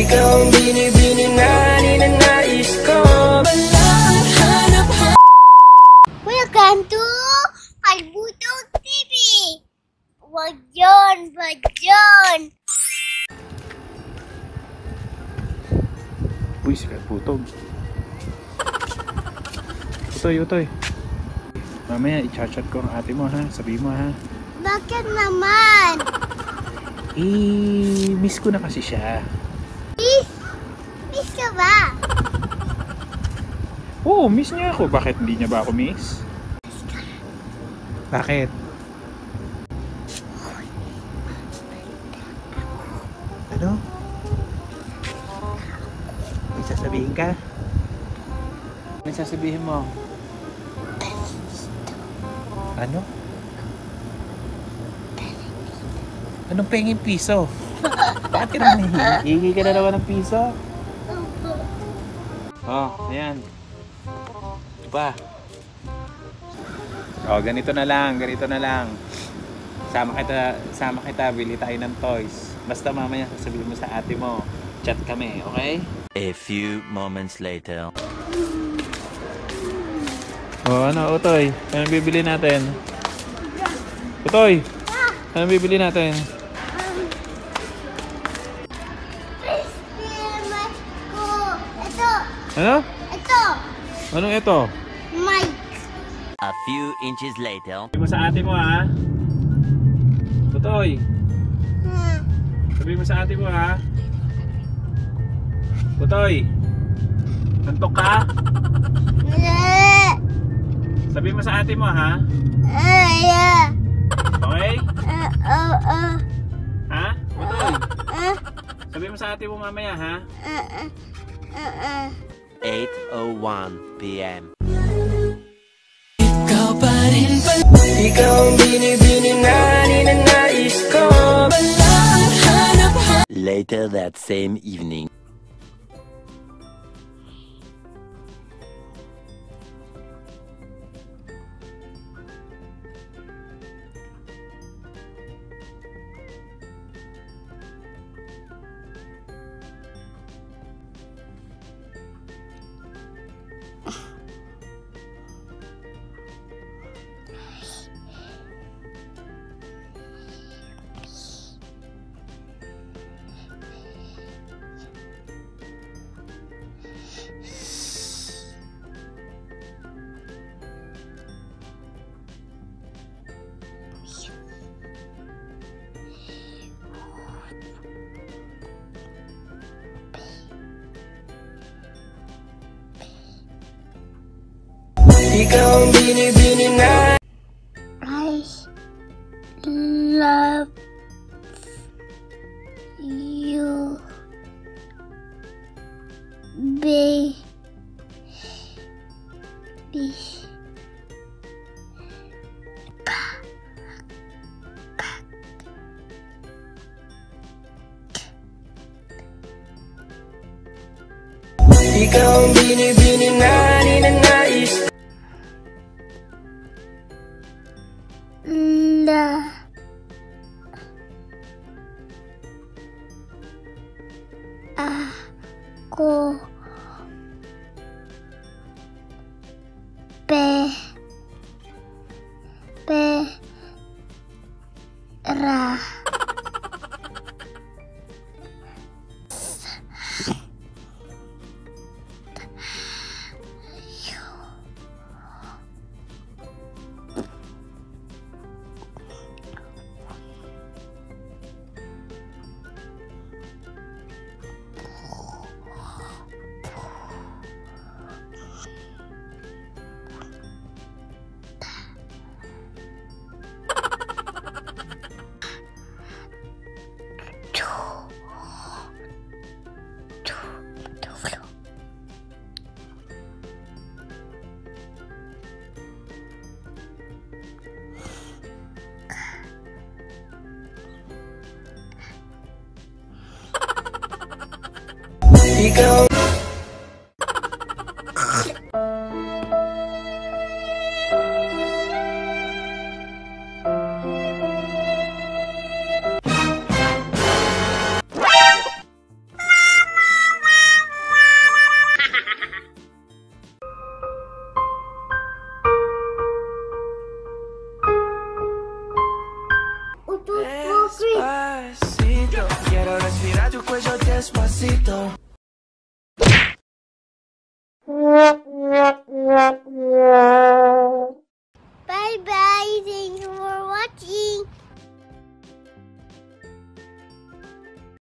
Ikaw ang binibini na ninanais ko Welcome to Kalbutong TV! Wag yun, wag yun! Uy, si Putog. Utoy, utoy. Mamaya, i-chat ko ang ate mo ha. Sabi mo ha. Bakit naman? Eh, miss ko na kasi siya. Miss? Miss ka ba? Oo, miss niya ako. Bakit hindi niya ba ako miss? Bakit? Ano? May sasabihin ka? May sasabihin mo? Ano? Anong pengin piso? Bakit ka naman hihingi? Hihingi ka na naman ng piso? Oh, ayan. Pa. Oh, ganito na lang, ganito na lang. Sama kita, sama kita, bili tayo ng toys. Basta mamaya sasabihin mo sa ate mo, chat kami, okay? A few moments later. Oh, ano, Utoy? Anong bibili natin? Utoy! Anong bibili natin? Ano? Ito! Anong ito? Mike! A few inches later. Sabi mo sa ate mo, ha? Utoy! Hmm. Sabi mo sa ate mo, ha? Utoy! Antok ka? Eh, Sabi mo sa ate mo, ha? eh. Okay? Eh, oh, oh, Ha? Utoy! eh, Sabi mo sa ate mo mamaya, ha? eh, eh, eh. 8.01 p.m. Later that same evening. Ugh. I love you, baby. Ikaw ang binibini ako pe pera Ikaw Mm-hmm.